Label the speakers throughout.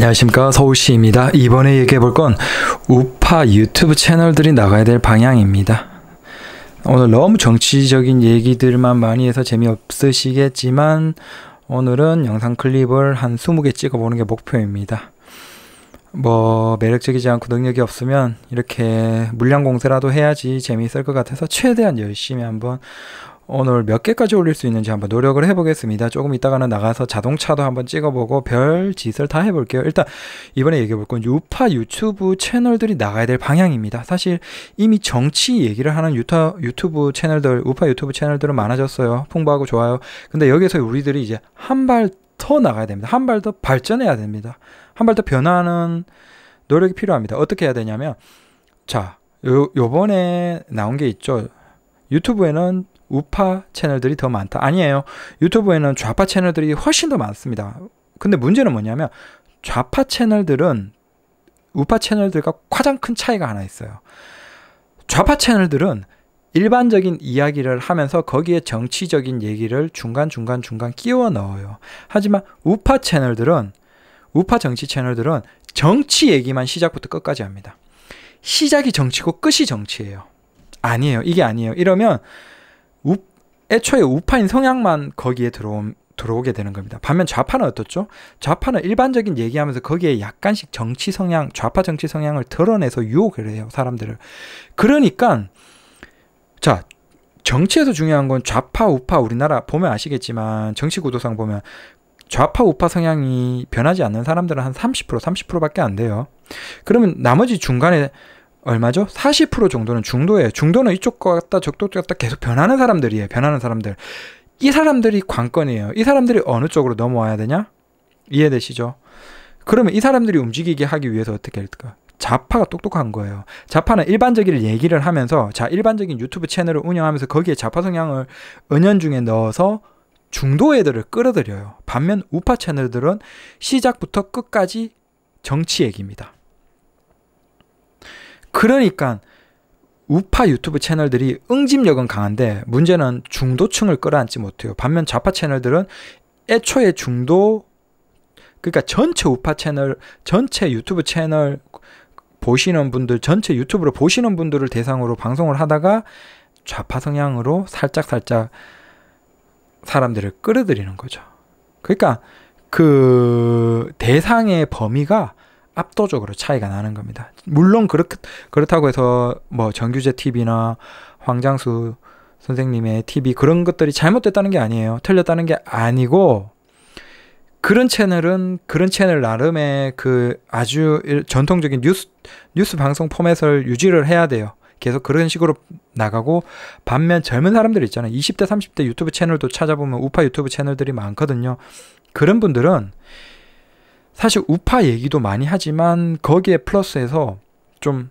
Speaker 1: 안녕하십니까 서울시입니다. 이번에 얘기해 볼 건 우파 유튜브 채널들이 나가야 될 방향입니다. 오늘 너무 정치적인 얘기들만 많이 해서 재미없으시겠지만 오늘은 영상 클립을 한 20개 찍어보는 게 목표입니다. 뭐 매력적이지 않고 능력이 없으면 이렇게 물량 공세라도 해야지 재미있을 것 같아서 최대한 열심히 한번 오늘 몇 개까지 올릴 수 있는지 한번 노력을 해보겠습니다. 조금 이따가는 나가서 자동차도 한번 찍어보고 별 짓을 다 해볼게요. 일단 이번에 얘기해볼 건 유파 유튜브 채널들이 나가야 될 방향입니다. 사실 이미 정치 얘기를 하는 유타, 유튜브 채널들, 우파 유튜브 채널들은 많아졌어요. 풍부하고 좋아요. 근데 여기서 우리들이 이제 한 발 더 나가야 됩니다. 한 발 더 발전해야 됩니다. 한 발 더 변화하는 노력이 필요합니다. 어떻게 해야 되냐면, 자, 요, 요번에 나온 게 있죠. 유튜브에는 우파 채널들이 더 많다. 아니에요. 유튜브에는 좌파 채널들이 훨씬 더 많습니다. 근데 문제는 뭐냐면 좌파 채널들은 우파 채널들과 가장 큰 차이가 하나 있어요. 좌파 채널들은 일반적인 이야기를 하면서 거기에 정치적인 얘기를 중간중간 중간 끼워 넣어요. 하지만 우파 채널들은 우파 정치 채널들은 정치 얘기만 시작부터 끝까지 합니다. 시작이 정치고 끝이 정치예요. 아니에요. 이게 아니에요. 이러면 우, 애초에 우파인 성향만 거기에 들어오, 들어오게 되는 겁니다. 반면 좌파는 어떻죠? 좌파는 일반적인 얘기하면서 거기에 약간씩 정치 성향, 좌파 정치 성향을 드러내서 유혹을 해요, 사람들을. 그러니까, 자, 정치에서 중요한 건 좌파, 우파, 우리나라 보면 아시겠지만, 정치 구도상 보면, 좌파, 우파 성향이 변하지 않는 사람들은 한 30%, 30%밖에 안 돼요. 그러면 나머지 중간에 얼마죠? 40% 정도는 중도예요. 중도는 이쪽 같다 저쪽 같다 계속 변하는 사람들이에요. 변하는 사람들. 이 사람들이 관건이에요. 이 사람들이 어느 쪽으로 넘어와야 되냐? 이해되시죠? 그러면 이 사람들이 움직이게 하기 위해서 어떻게 할까? 좌파가 똑똑한 거예요. 좌파는 일반적인 얘기를 하면서 자 일반적인 유튜브 채널을 운영하면서 거기에 좌파 성향을 은연중에 넣어서 중도 애들을 끌어들여요. 반면 우파 채널들은 시작부터 끝까지 정치 얘기입니다. 그러니까 우파 유튜브 채널들이 응집력은 강한데 문제는 중도층을 끌어안지 못해요. 반면 좌파 채널들은 애초에 중도 그러니까 전체 우파 채널, 전체 유튜브 채널 보시는 분들, 전체 유튜브를 보시는 분들을 대상으로 방송을 하다가 좌파 성향으로 살짝 살짝 사람들을 끌어들이는 거죠. 그러니까 그 대상의 범위가 압도적으로 차이가 나는 겁니다. 물론 그렇, 그렇다고 해서 뭐 정규제 TV나 황장수 선생님의 TV 그런 것들이 잘못됐다는 게 아니에요. 틀렸다는 게 아니고 그런 채널은 그런 채널 나름의 그 아주 전통적인 뉴스 뉴스 방송 포맷을 유지를 해야 돼요. 계속 그런 식으로 나가고 반면 젊은 사람들 있잖아요. 20대 30대 유튜브 채널도 찾아보면 우파 유튜브 채널들이 많거든요. 그런 분들은 사실 우파 얘기도 많이 하지만 거기에 플러스해서 좀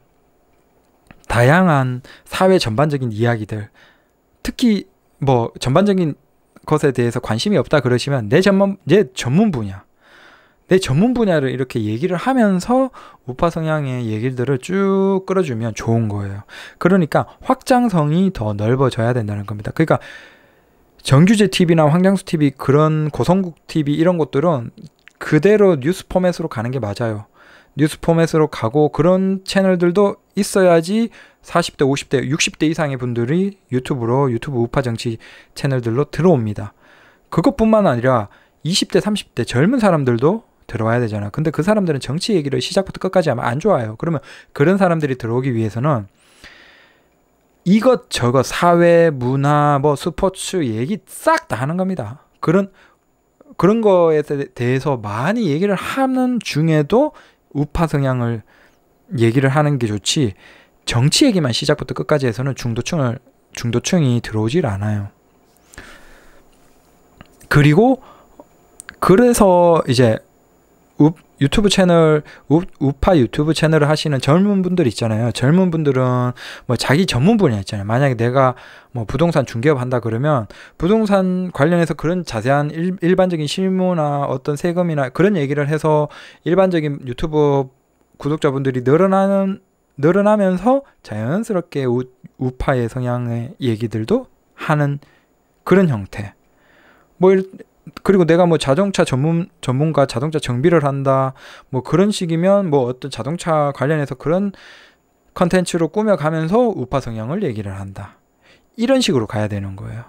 Speaker 1: 다양한 사회 전반적인 이야기들 특히 뭐 전반적인 것에 대해서 관심이 없다 그러시면 내 전문 내 전문 분야 내 전문 분야를 이렇게 얘기를 하면서 우파 성향의 얘기들을 쭉 끌어주면 좋은 거예요. 그러니까 확장성이 더 넓어져야 된다는 겁니다. 그러니까 정규제 TV나 황장수 TV 그런 고성국 TV 이런 것들은 그대로 뉴스 포맷으로 가는 게 맞아요. 뉴스 포맷으로 가고 그런 채널들도 있어야지 40대, 50대, 60대 이상의 분들이 유튜브로 유튜브 우파 정치 채널들로 들어옵니다. 그것뿐만 아니라 20대, 30대 젊은 사람들도 들어와야 되잖아. 근데 그 사람들은 정치 얘기를 시작부터 끝까지 하면 안 좋아요. 그러면 그런 사람들이 들어오기 위해서는 이것저것 사회, 문화, 뭐 스포츠 얘기 싹 다 하는 겁니다. 그런 그런 거에 대해서 많이 얘기를 하는 중에도 우파 성향을 얘기를 하는 게 좋지 정치 얘기만 시작부터 끝까지 해서는 중도층을 중도층이 들어오질 않아요. 그리고 그래서 이제 우, 유튜브 채널 우, 우파 유튜브 채널을 하시는 젊은 분들 있잖아요. 젊은 분들은 뭐 자기 전문 분야 있잖아요. 만약에 내가 뭐 부동산 중개업 한다 그러면 부동산 관련해서 그런 자세한 일, 일반적인 실무나 어떤 세금이나 그런 얘기를 해서 일반적인 유튜브 구독자분들이 늘어나는 늘어나면서 자연스럽게 우, 우파의 성향의 얘기들도 하는 그런 형태. 뭐 그리고 내가 뭐 자동차 전문 전문가 자동차 정비를 한다 뭐 그런 식이면 뭐 어떤 자동차 관련해서 그런 컨텐츠로 꾸며가면서 우파 성향을 얘기를 한다 이런 식으로 가야 되는 거예요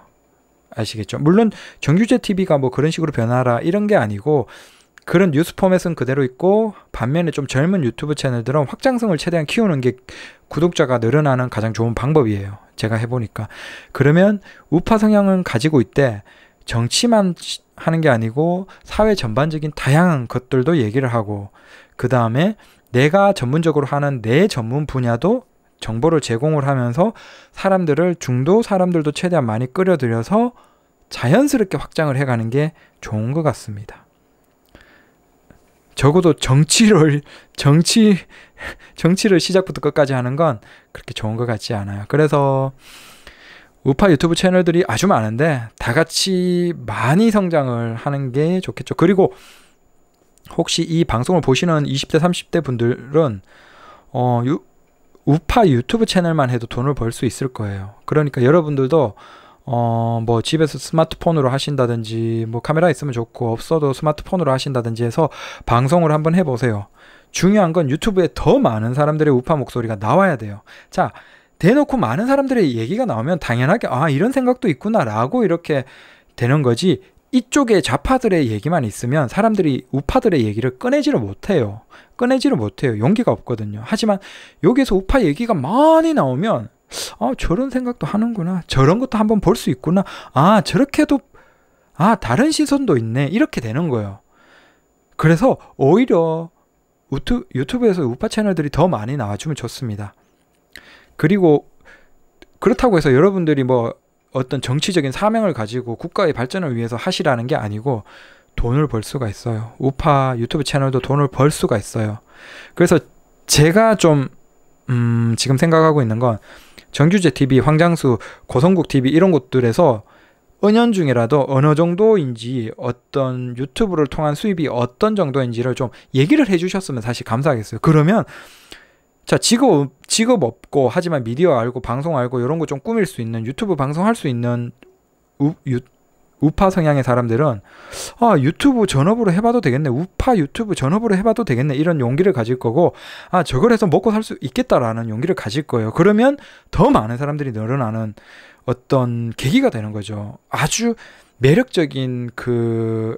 Speaker 1: 아시겠죠 물론 정규제 TV가 뭐 그런 식으로 변하라 이런 게 아니고 그런 뉴스 포맷은 그대로 있고 반면에 좀 젊은 유튜브 채널들은 확장성을 최대한 키우는 게 구독자가 늘어나는 가장 좋은 방법이에요. 제가 해보니까. 그러면 우파 성향은 가지고 있대. 정치만 하는 게 아니고 사회 전반적인 다양한 것들도 얘기를 하고 그 다음에 내가 전문적으로 하는 내 전문 분야도 정보를 제공을 하면서 사람들을 중도 사람들도 최대한 많이 끌어들여서 자연스럽게 확장을 해가는 게 좋은 것 같습니다. 적어도 정치를 정치 정치를 시작부터 끝까지 하는 건 그렇게 좋은 것 같지 않아요. 그래서 우파 유튜브 채널들이 아주 많은데 다 같이 많이 성장을 하는 게 좋겠죠. 그리고 혹시 이 방송을 보시는 20대 30대 분들은 어 유, 우파 유튜브 채널만 해도 돈을 벌 수 있을 거예요. 그러니까 여러분들도 어, 뭐 집에서 스마트폰으로 하신다든지 뭐 카메라 있으면 좋고 없어도 스마트폰으로 하신다든지 해서 방송을 한번 해보세요. 중요한 건 유튜브에 더 많은 사람들의 우파 목소리가 나와야 돼요. 자, 대놓고 많은 사람들의 얘기가 나오면 당연하게 아 이런 생각도 있구나라고 이렇게 되는 거지 이쪽에 좌파들의 얘기만 있으면 사람들이 우파들의 얘기를 꺼내지를 못해요. 꺼내지를 못해요. 용기가 없거든요. 하지만 여기서 우파 얘기가 많이 나오면 아, 저런 생각도 하는구나. 저런 것도 한번 볼 수 있구나. 아, 저렇게도, 아, 다른 시선도 있네. 이렇게 되는 거예요. 그래서 오히려 유튜, 유튜브에서 우파 채널들이 더 많이 나와주면 좋습니다. 그리고 그렇다고 해서 여러분들이 뭐 어떤 정치적인 사명을 가지고 국가의 발전을 위해서 하시라는 게 아니고 돈을 벌 수가 있어요. 우파 유튜브 채널도 돈을 벌 수가 있어요. 그래서 제가 좀, 음, 지금 생각하고 있는 건 정규제 TV, 황장수, 고성국 TV 이런 곳들에서 은연중에라도 어느 정도인지 어떤 유튜브를 통한 수입이 어떤 정도인지를 좀 얘기를 해주셨으면 사실 감사하겠어요. 그러면 자 직업 직업 없고 하지만 미디어 알고 방송 알고 이런 거 좀 꾸밀 수 있는 유튜브 방송할 수 있는 우, 유, 우파 성향의 사람들은 아 유튜브 전업으로 해봐도 되겠네 우파 유튜브 전업으로 해봐도 되겠네 이런 용기를 가질 거고 아 저걸 해서 먹고 살 수 있겠다라는 용기를 가질 거예요. 그러면 더 많은 사람들이 늘어나는 어떤 계기가 되는 거죠. 아주 매력적인 그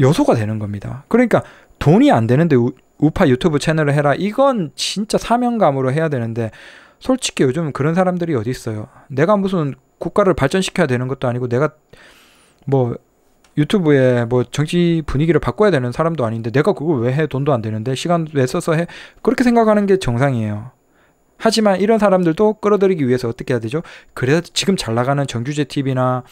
Speaker 1: 요소가 되는 겁니다. 그러니까 돈이 안 되는데 우, 우파 유튜브 채널을 해라 이건 진짜 사명감으로 해야 되는데 솔직히 요즘 그런 사람들이 어디 있어요 내가 무슨 국가를 발전시켜야 되는 것도 아니고 내가 뭐 유튜브에 뭐 정치 분위기를 바꿔야 되는 사람도 아닌데 내가 그걸 왜 해? 돈도 안 되는데 시간 왜 써서 해? 그렇게 생각하는 게 정상이에요. 하지만 이런 사람들도 끌어들이기 위해서 어떻게 해야 되죠? 그래서 지금 잘 나가는 정규제 TV나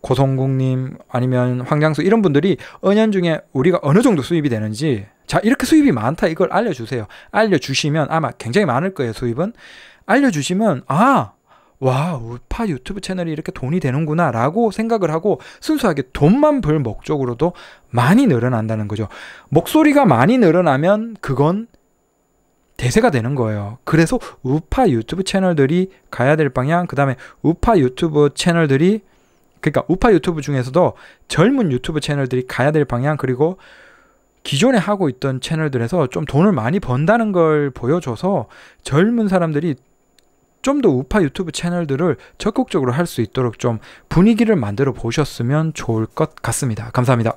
Speaker 1: 고성국님 아니면 황장수 이런 분들이 은연 중에 우리가 어느 정도 수입이 되는지 자 이렇게 수입이 많다. 이걸 알려주세요. 알려주시면 아마 굉장히 많을 거예요 수입은. 알려주시면 아 와 우파 유튜브 채널이 이렇게 돈이 되는구나 라고 생각을 하고 순수하게 돈만 벌 목적으로도 많이 늘어난다는 거죠. 목소리가 많이 늘어나면 그건 대세가 되는 거예요. 그래서 우파 유튜브 채널들이 가야 될 방향 그 다음에 우파 유튜브 채널들이 그러니까 우파 유튜브 중에서도 젊은 유튜브 채널들이 가야 될 방향 그리고 기존에 하고 있던 채널들에서 좀 돈을 많이 번다는 걸 보여줘서 젊은 사람들이 좀 더 우파 유튜브 채널들을 적극적으로 할 수 있도록 좀 분위기를 만들어 보셨으면 좋을 것 같습니다. 감사합니다.